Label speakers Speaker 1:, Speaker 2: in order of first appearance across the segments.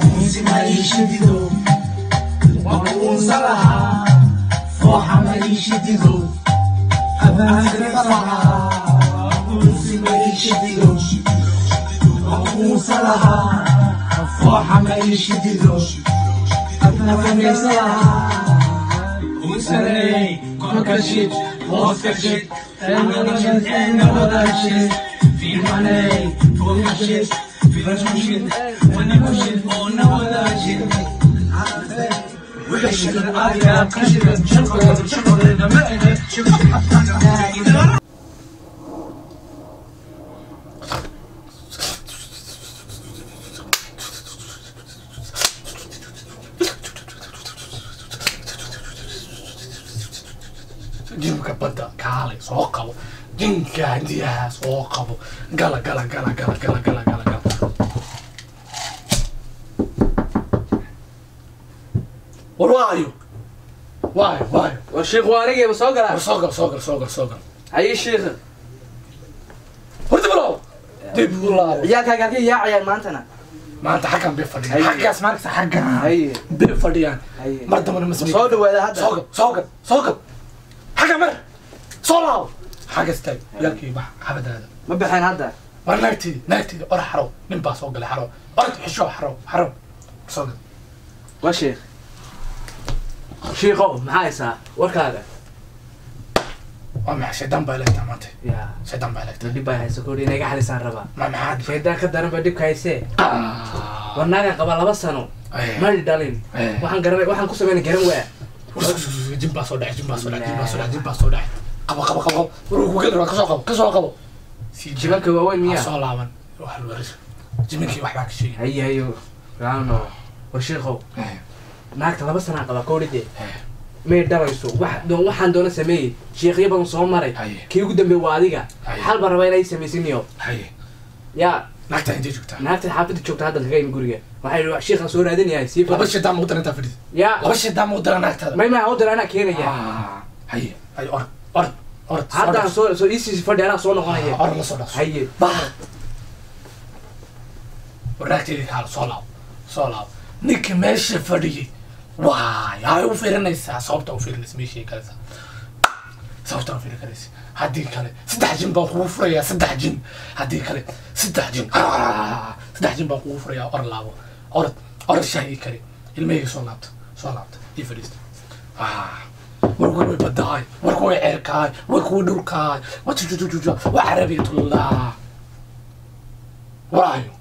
Speaker 1: كنوزي ماليش تدوب بكون صراحة فوحة ماليش تدوب أبا هكري صراحة كنوزي ماليش تدوب بكون صراحة فوحة ماليش تدوب أبا هكري صراحة وسري كونك جيت وصفك جيت أنا رجعت أنا وضعت جيت في معناي فوق جيت فيهاش
Speaker 2: مشكل
Speaker 3: وأنا مجد أنا ولا عجل
Speaker 2: ولا شغل ايا قجل شغل
Speaker 3: شغل أنا ما أنا شغل حتى
Speaker 2: jibka badda kaalay soo qabo jinka diyaha soo qabo gala gala gala gala gala gala gala gala war waayo waayo waayo
Speaker 3: war sheekh waa anigeeba soo galaa
Speaker 2: war soo gal soo gal soo gal soo gal
Speaker 3: haye sheekha
Speaker 2: war dib ulow dib ulow
Speaker 3: ciyaalkaaga halkay yaacayaan maantana
Speaker 2: maanta xaggan bay fadhiyaan xaggaas maaragta xaggan bay fadhiyaan mar dambana ma
Speaker 3: soo dhawaada hadda
Speaker 2: soo gal soo gal soo gal xagga mar soo laabo xagga istaag yaalkii bax xabadaada
Speaker 3: ma baxeen hadda
Speaker 2: war naagteedi naagteedi or xarow nin baa soo galay xarow orod xisho xarow xarow soo gal
Speaker 3: waa sheekh sheekhow maxaa haysaa? Warkaaga.
Speaker 2: Waa maxay? Shaydaan baa leegtaa maanta.
Speaker 3: Ya
Speaker 2: shaydaan baa leegtaa.
Speaker 3: Dhib baa haysa kordhi inaga xalisaan rabaa.
Speaker 2: Ma maxaad
Speaker 3: shaydaan ka daran baa dhibka haysee. War naagan qaba laba sano. Mali dhalin
Speaker 2: Eh.
Speaker 3: waxaan garan waxaan ku samayna garan waa
Speaker 2: jin baa soo dhacay jin baa soo dhacay jin baa soo dhacay jin baa soo dhacay. Qabo qabo qabo. War ku gel ka soo qabo ka soo qabo.
Speaker 3: Jibanka waaweyn miyaa?
Speaker 2: Soo laaban. Wax waris jiminkii waxbaa ka sheegay.
Speaker 3: Haye hayo. Raano war naagta laba sanaa qaba kowdhide may dhalayso waxaan doona sameeyey. Sheekhyo badan soo maray. Kii ugu dambeey waa adiga.
Speaker 2: Haye.
Speaker 3: xal baan rabaa inay samaysiniyo
Speaker 2: haye.
Speaker 3: Yaa
Speaker 2: naagta intay joogtaa?
Speaker 3: Naagta xaafadda joogta hadda kaga imi guriga. Waxay sheekhan soo raadinayahay sii
Speaker 2: laba
Speaker 3: fadhi.
Speaker 2: shaydaan ma u dara intaa fadhid
Speaker 3: yaa
Speaker 2: laba shaydaan ma u dara naagtaada.
Speaker 3: May maa hawdar anaa keenaya.
Speaker 2: Haye. Haye orod orod orod
Speaker 3: haddaan soo soo iisiisi fadhi anaa soo noqonaya.
Speaker 2: Orod la soo dhaafso
Speaker 3: haye.
Speaker 2: Bah waraagteedii kaal soo soo ninka meesha fadhiyay waay ay u fiirinaysaa sababta u fiirinaysa meeshii kalesa sababta u fiirin karaysa haddii kale saddex jin baan kugu furayaa saddex jin haddii kale saddex jin saddex jin baan kugu furayaa or laabo orod orod shaah ii kari ilmahayga soo laabta soo laabta ii fadhiista warkuwa way badahay warkuwa way ceerkahay warkuwa dhulkahay wajujujujuja waa carabiyatullah waayo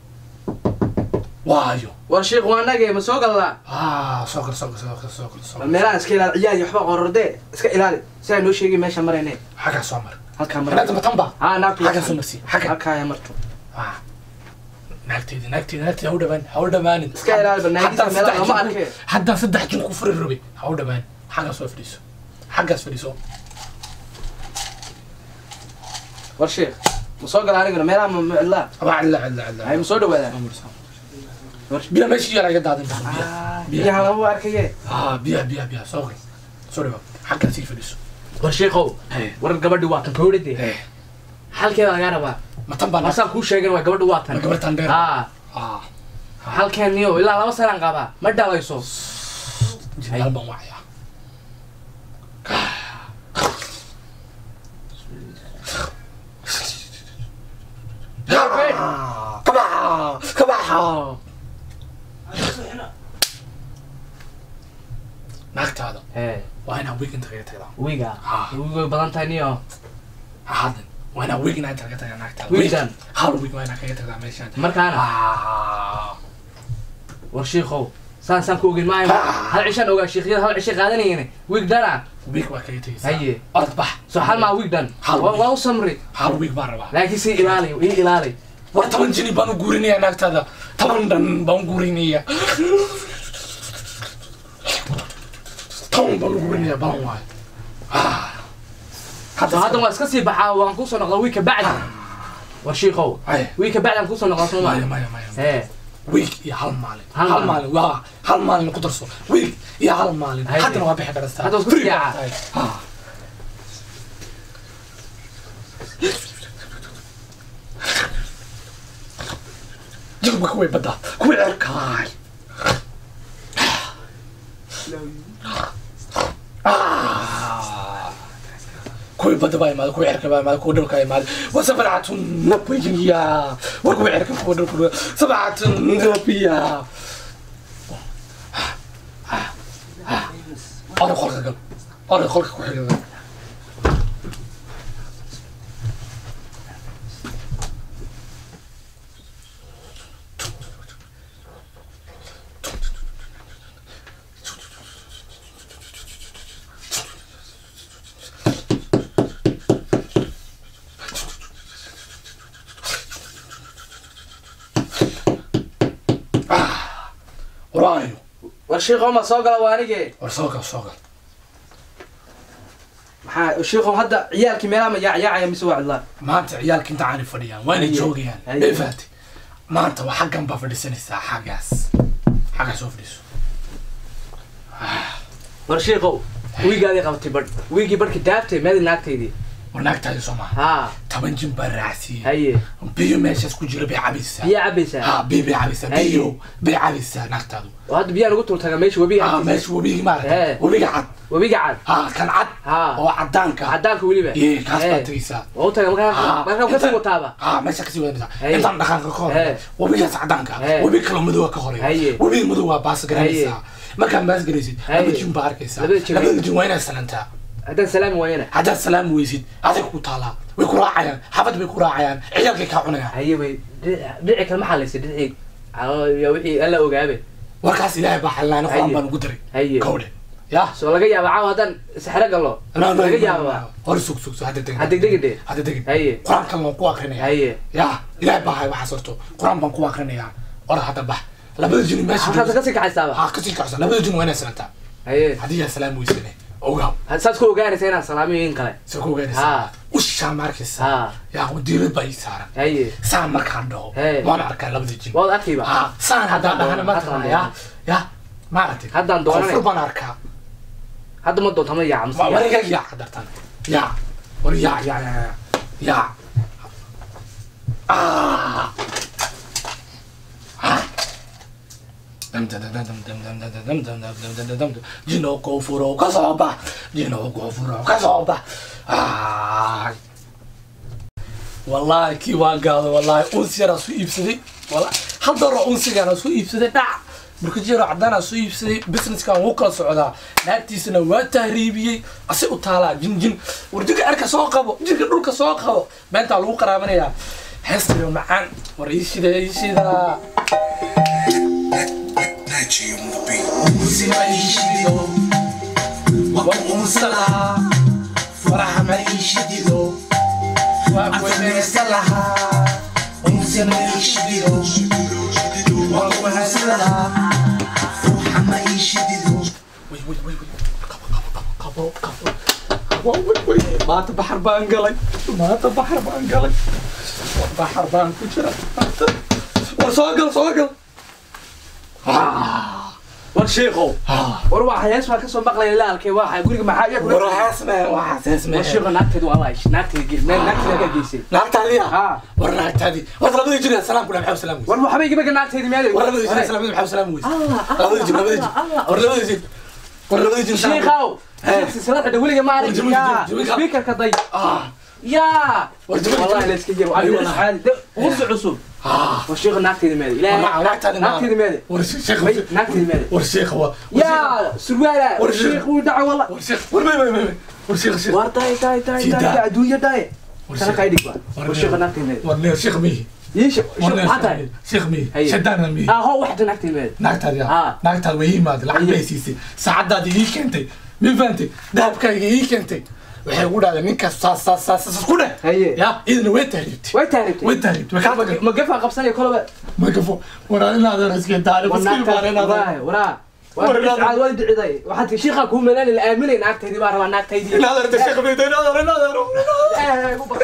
Speaker 2: waayo.
Speaker 3: War sheekh waa nagee ma soo galnaa
Speaker 2: ah soo gal soo gal soo gal soo gal
Speaker 3: meelahan iska ilaali? Ciyaal iyo waxba qorordee iska ilaali. Si ay noo sheegi meesha marayne
Speaker 2: xaggaa soo mar.
Speaker 3: Halkaa
Speaker 2: naagta
Speaker 3: mara
Speaker 2: matanba
Speaker 3: haa naagtu
Speaker 2: xaggaa soo marsi xagga
Speaker 3: halkaa ya marto
Speaker 2: naagteedi naagteedi naagteedi ha u dhawaan ha u dhawaanin
Speaker 3: Iska ilaali,
Speaker 2: Haddaan
Speaker 3: meelaha lama arkee.
Speaker 2: haddaan saddex jin ku furi rabay ha u dhawaan xaggaa soo fadhiiso. Xaggaas fadhiiso.
Speaker 3: War sheekh ma soo gala aniguna? Meelaha ma ma cidlaa
Speaker 2: abaa cilla cilla cilla
Speaker 3: hay ma soo dhawaadaan
Speaker 2: biya meesh yar aga daadinbiyaha
Speaker 3: ah, lagu arkaye
Speaker 2: ah, biya. biya biya soo soo dhigo xaggan sii fadhiso
Speaker 3: war
Speaker 2: sheekow
Speaker 3: war gabadhi waa tan kowdha
Speaker 2: dee
Speaker 3: halkeeda lagaa rabaa
Speaker 2: matan baa
Speaker 3: masaan kuu sheegan waa gabadhi waa tan
Speaker 2: gabartan dheer
Speaker 3: halkeeniyo ilaa laba sanaan qaabaa ma dhalayso
Speaker 2: jilaalban wacaya Come on! Come on!
Speaker 3: Oh.
Speaker 2: Naagtaada waa inaa weekend kaga tagdaa
Speaker 3: wiga wiga way badan tahay niyo
Speaker 2: hadan waa inaa weekend inta kaga tagdaa naagtaada
Speaker 3: Weekend?
Speaker 2: hal week waa inaa kaga tagdaa meeshaan
Speaker 3: markaana war sheekhow saan saan ku ogin maayo hal cishaan ogaa sheekhyada hal cishay qaadanayeen wiig dhana
Speaker 2: week waa kaga tegaysaa
Speaker 3: haye
Speaker 2: orod bax
Speaker 3: soo hal maa wiig dhan waa u samri
Speaker 2: hal week baan rabaa
Speaker 3: laakiin si ilaali ii ilaali
Speaker 2: war toban jini baan u guurinayaa naagtaada toban dhan baan u guurinayaa town baan ugu weynayaa balan waayo
Speaker 3: hadda waan iska sii baxaa waan ku soo noqdaa wiilka bacdi
Speaker 2: waa
Speaker 3: shiikow wiilka bacdi aan ku soo
Speaker 2: noqdaa
Speaker 3: soomaaliya
Speaker 2: wiil iyo hal maalin
Speaker 3: hal maalin
Speaker 2: waa hal maalin ku darso wiil iyo hal maalin haddana waa bixi karastaa
Speaker 3: hadda isku
Speaker 2: fiica jirba kuway baddaa kuway cerkaay کوئی بدبائی مال کوئی ارکب مال کوئی ڈرکائی مال وہ سب رات نپی جنیا وہ کوئی ارکب کوئی ڈرکائی سب رات نپیا آره خلق آره خلق کوئی
Speaker 3: war shiiqow ma soo gala waa anige
Speaker 2: war soo gal soo gal
Speaker 3: maxaa shiiqow hadda ciyaalkii meelaha ma yaacyaacaya mise waa cidlaa
Speaker 2: maanta ciyaalka inta aanay fadhiyaan waa inay
Speaker 3: Haye.
Speaker 2: joogayaan bay fahatay maanta waa xaggan baa fadhiisanaysaa xaggaas. Xaggaas soo fadhiiso.
Speaker 3: War shiiqow wiigaadii qabatay badh wiigii badhki daabtay meedi naagtaydii
Speaker 2: maha
Speaker 3: haa
Speaker 2: toban jin baa raacsiiyey
Speaker 3: haye
Speaker 2: biyo meeshaas ku jira bay cabaysaa
Speaker 3: biyaa cabaysaa
Speaker 2: ha biyo bay cabaysaa biyo bay cabaysaa naagtaadu
Speaker 3: hadda biyaa lagu tultaga meesha webiga
Speaker 2: meesha webigi maarata webiga cad
Speaker 3: webiga cad
Speaker 2: ha kan cad oo cadaanka
Speaker 3: cadaanka weliba
Speaker 2: ye kaas baa tegaysaa
Speaker 3: waa u taga markaa ka
Speaker 2: sii
Speaker 3: wataaba
Speaker 2: ha meesha ka sii wadanaysaa
Speaker 3: Haye.
Speaker 2: intaan dhaqaanka ka hor webigaas cadaanka webi kaloo madow ka
Speaker 3: horreeya
Speaker 2: webiga madow waa baas garanaysaa markaad baas garaysid laba jin baa arkaysaa
Speaker 3: Labada jin-
Speaker 2: waa inaad
Speaker 3: haddaan salaami waayana.
Speaker 2: Haddaad salaam weysid adig ku taalaa. Way ku raacayaan xabad bay ku raacayaan ciyaalkay kaa cunayaan.
Speaker 3: Haye way dhici kale ma xalaysay dhici. Wixii alla ogaabe
Speaker 2: warkaas ilaahay baa xalinaana quraan baan ugu diray
Speaker 3: haye
Speaker 2: kowdhe ya?
Speaker 3: Soo laga yaaba caawa haddaan saxro gallo. Laga yaaba
Speaker 2: hor sug sug sug. Hadda degin
Speaker 3: Ha degdegi dee.
Speaker 2: hadda degin.
Speaker 3: Haye
Speaker 2: qur'aankan waan ku akrinaya.
Speaker 3: Haye
Speaker 2: ya ilaahay baa hay waxaas horto qur'aan baan ku akrinayaa ora hadda bax labada jin meesha ka
Speaker 3: sii kaxaysaaba
Speaker 2: ha ka sii kacsa labada jin waa inaad salantaa
Speaker 3: haye
Speaker 2: haddii yaa salaam weysane
Speaker 3: saad ku ogaanaysa inaan salaamiyo in kale.
Speaker 2: Ushaa
Speaker 3: markaysa
Speaker 2: yaa wadiiro baa ii saaran saan markaan dhaho waan arkaa labada jin.
Speaker 3: Waad
Speaker 2: arkiiba saan haddaan dhahana mataqana ya. ya maaragtay
Speaker 3: haddaan doonanay
Speaker 2: baan arkaa
Speaker 3: hadda ma doonta ma yaacamsi
Speaker 2: warga yaaca dartan yaac war yaac yaac yaac ah. yaac jino koonfuro ka soo bax jino koonfuro ka soo bax ah wallahi kii waan gaado wallahi unsi yaraa soo iibsaday wallahi hal dooro unsigaana soo iibsaday dhac marka jeero cadaanaa soo iibsaday businesskan wuu kala socdaa naagtiisana waa tahriibiyey asi u taalaa jin jin war jirka erka soo qabo jirka dhulka soo qabo beentaa lagu qaraabanayaa heestayo macaan war ii shida
Speaker 4: Richie on the beat
Speaker 1: وزي ماليش ديدو وقوم صلاة فرح ماليش ديدو وقوم
Speaker 2: صلاة وزي ماليش ديدو وقوم صلاة فرح ماليش ديدو وي وي وي قبو قبو قبو قبو قبو وي وي ما تبحر بانقلك ما تبحر بانقلك بحر بان كجرة ورسوقل سوقل Ah.
Speaker 3: war
Speaker 2: sheekow
Speaker 3: war waa hees waa ka soo maqlay laalkee waa guriga maxaa
Speaker 2: war hees me waa hees me
Speaker 3: war sheekow naagteedu waa laash naagteedu gees meel naagteedu ka geesay.
Speaker 2: Naagtaadi
Speaker 3: ha
Speaker 2: war naagtaadi. War labada ah, jir salaam ku dhameeyo salaam
Speaker 3: war waxba iga baga naagteedu meel
Speaker 2: war labada jir salaam dhameeyo salaam
Speaker 3: wees
Speaker 2: labada jir labada jir. war labada jir. War labada jir
Speaker 3: sheekow salaad dhawliga ma
Speaker 2: arkaa speaker
Speaker 3: ka day. Ya
Speaker 2: war jir.
Speaker 3: Wallahi la iska
Speaker 2: jir
Speaker 3: waa cusub.
Speaker 2: وشيخ ناكتي
Speaker 3: دمادي لا ناكتي دمادي
Speaker 2: ورشيخ
Speaker 3: ناكتي دمادي ورشيخ
Speaker 2: هو
Speaker 3: يا
Speaker 2: سروالة
Speaker 3: ورشيخ ودع والله
Speaker 2: ورشيخ
Speaker 3: ورشيخ شيخ ور تاي
Speaker 2: تاي تاي تاي عدوية
Speaker 3: تاي ترى
Speaker 2: قايدك
Speaker 3: ورشيخ ناكتي دمادي
Speaker 2: ورني شيخ مي
Speaker 3: يش
Speaker 2: شيخ مي
Speaker 3: شدانا مي اه هو واحد
Speaker 2: ناكتي
Speaker 3: دمادي
Speaker 2: ناكتي يا ناكتي وهي ماد
Speaker 3: العمل
Speaker 2: سيسي سعداد يجيك انت مين فانتي ذهب كاي يجيك انت waxay ugu dhahday ninkaas saas saas saas saas ku dheh ya idina way tahriibtay
Speaker 3: way
Speaker 2: tahriibtay way tahriibtay
Speaker 3: ma gafa qabsanay kolba
Speaker 2: ma gafo waraa inaadan iska taariikh iska
Speaker 3: waraa waraa sheekha kuu meelaan la aaminayn naagtaydi baa rabaa naagtaydi
Speaker 2: inaad aragta sheekha bayda inaad aragta inaad aragta